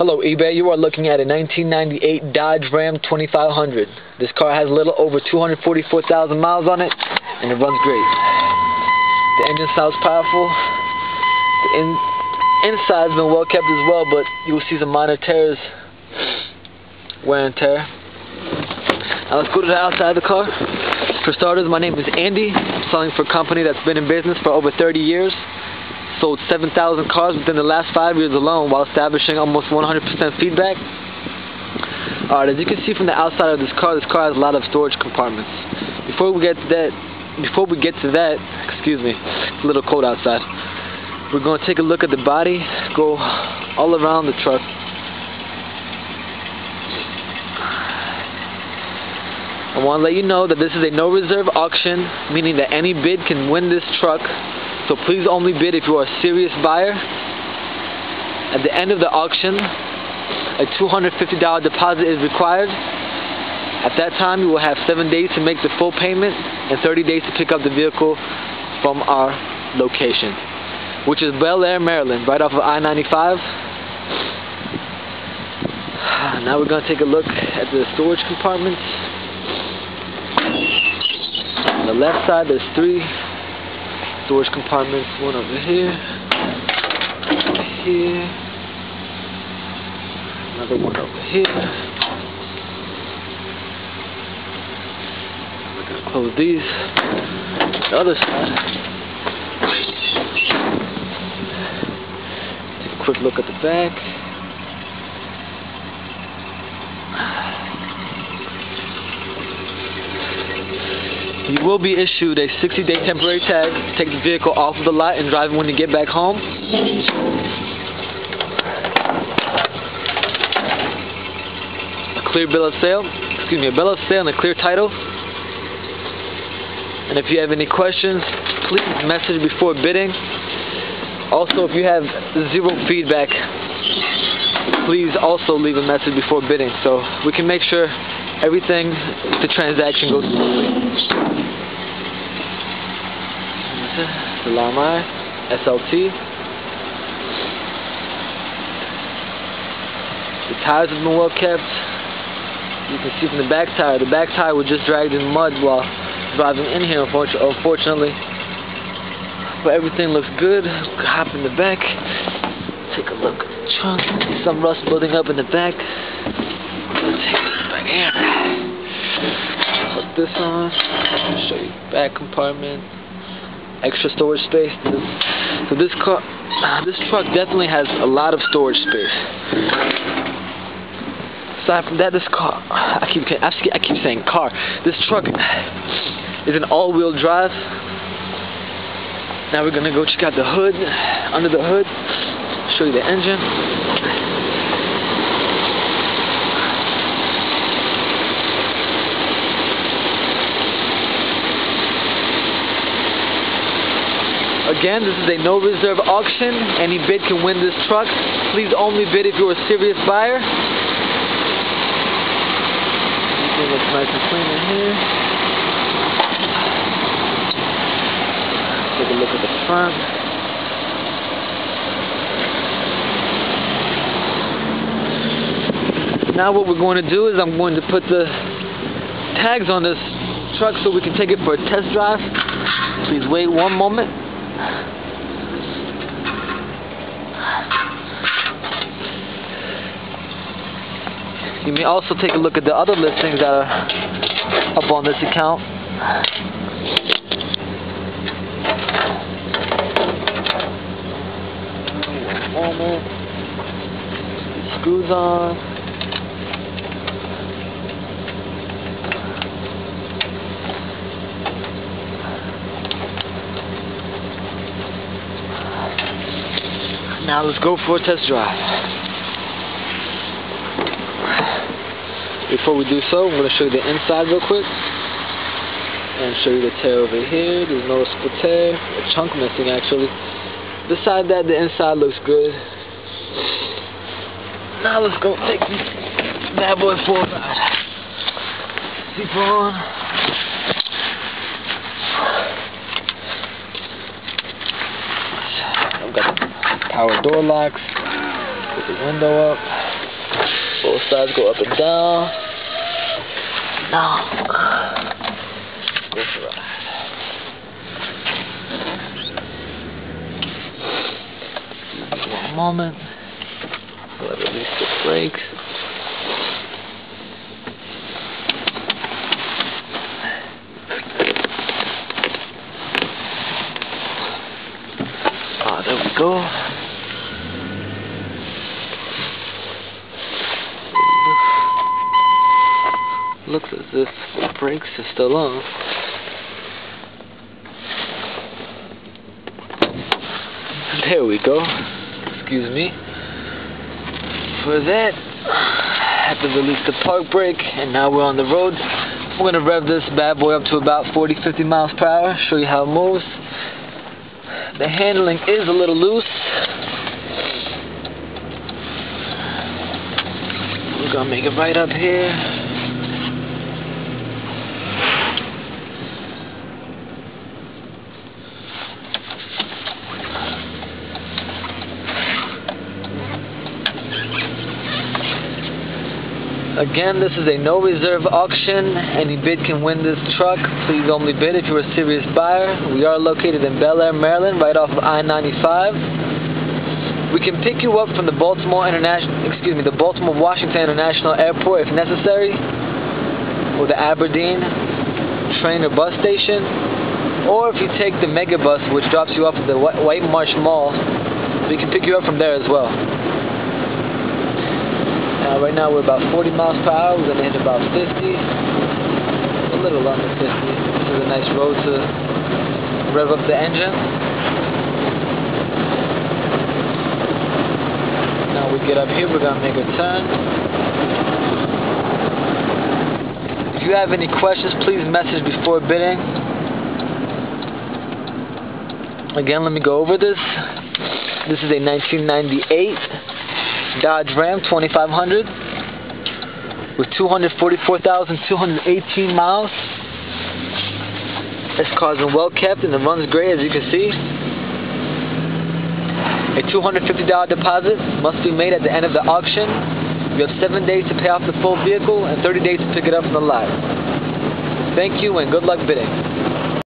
Hello eBay, you are looking at a 1998 Dodge Ram 2500. This car has a little over 244,000 miles on it and it runs great. The engine sounds powerful. The in inside's been well kept as well, but you will see some minor tears, wear and tear. Now let's go to the outside of the car. For starters, my name is Andy, selling for a company that's been in business for over 30 years sold 7,000 cars within the last five years alone while establishing almost 100% feedback. Alright, as you can see from the outside of this car, this car has a lot of storage compartments. Before we get to that, before we get to that, excuse me, it's a little cold outside. We're going to take a look at the body, go all around the truck. I want to let you know that this is a no reserve auction, meaning that any bid can win this truck so please only bid if you are a serious buyer. At the end of the auction, a $250 deposit is required. At that time, you will have seven days to make the full payment and 30 days to pick up the vehicle from our location, which is Bel Air, Maryland, right off of I-95. Now we're going to take a look at the storage compartments. On the left side, there's three storage compartments. One over here, here, another one over here. We're gonna close these. The other side. Take a quick look at the back. You will be issued a 60-day temporary tag to take the vehicle off of the lot and drive it when you get back home. A clear bill of sale, excuse me, a bill of sale and a clear title. And if you have any questions, please message before bidding. Also, if you have zero feedback, please also leave a message before bidding so we can make sure everything, the transaction goes smoothly. The Laramie SLT. The tires have been well kept. You can see from the back tire, the back tire was just dragged in mud while driving in here, unfortunately. But everything looks good. Hop in the back. Take a look at the trunk. Some rust building up in the back. Take back here. Put this on. Show you back compartment. Extra storage space. So this car, this truck definitely has a lot of storage space. Aside from that, this car, I keep I keep saying car. This truck is an all-wheel drive. Now we're gonna go check out the hood. Under the hood, show you the engine. Again, this is a no reserve auction. Any bid can win this truck. Please only bid if you're a serious buyer. Everything looks nice and clean in here. Take a look at the front. Now what we're going to do is I'm going to put the tags on this truck so we can take it for a test drive. Please wait one moment. You may also take a look at the other listings that are up on this account. Screws on. Now let's go for a test drive. Before we do so, I'm going to show you the inside real quick. And show you the tear over here. There's no split tear. A chunk missing actually. Beside that, the inside looks good. Now let's go take this bad boy for a ride. Seat on. Power door locks. Put the window up. Both sides go up and down. Now, a ride. One moment. Let release the brakes. Ah, there we go. Looks as if brakes are still on. There we go. Excuse me. For that, I have to release the park brake, and now we're on the road. We're going to rev this bad boy up to about 40-50 miles per hour, show you how it moves. The handling is a little loose. We're going to make it right up here. Again, this is a no reserve auction. Any bid can win this truck. Please only bid if you're a serious buyer. We are located in Bel Air, Maryland, right off of I-95. We can pick you up from the Baltimore International, excuse me, the Baltimore Washington International Airport if necessary, or the Aberdeen train or bus station, or if you take the Megabus, which drops you off at the White Marsh Mall, we can pick you up from there as well. Uh, right now we're about 40 miles per hour. We're going to hit about 50. A little under 50. This is a nice road to rev up the engine. Now we get up here, we're going to make a turn. If you have any questions, please message before bidding. Again, let me go over this. This is a 1998 Dodge Ram 2500 with 244,218 miles. This car's been well kept and it runs great as you can see. A $250 deposit must be made at the end of the auction. You have 7 days to pay off the full vehicle and 30 days to pick it up from the lot. Thank you and good luck bidding.